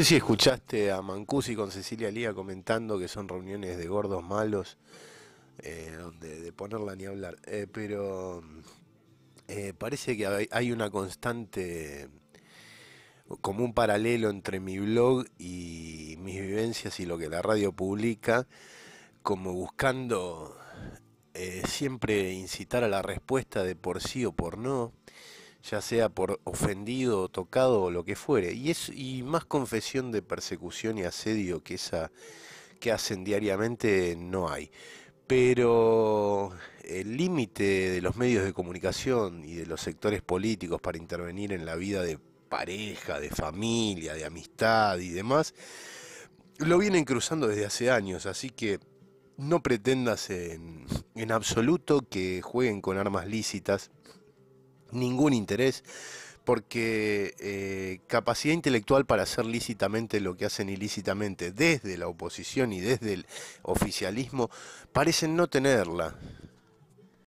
sé si escuchaste a Mancusi con Cecilia Lía comentando que son reuniones de gordos malos, eh, donde de ponerla ni hablar, eh, pero eh, parece que hay una constante, como un paralelo entre mi blog y mis vivencias y lo que la radio publica, como buscando siempre incitar a la respuesta de por sí o por no, ya sea por ofendido, tocado o lo que fuere. Y, es, y más confesión de persecución y asedio que esa que hacen diariamente no hay. Pero el límite de los medios de comunicación y de los sectores políticos para intervenir en la vida de pareja, de familia, de amistad y demás, lo vienen cruzando desde hace años, así que no pretendas en, en absoluto que jueguen con armas lícitas ningún interés, porque eh, capacidad intelectual para hacer lícitamente lo que hacen ilícitamente desde la oposición y desde el oficialismo parecen no tenerla.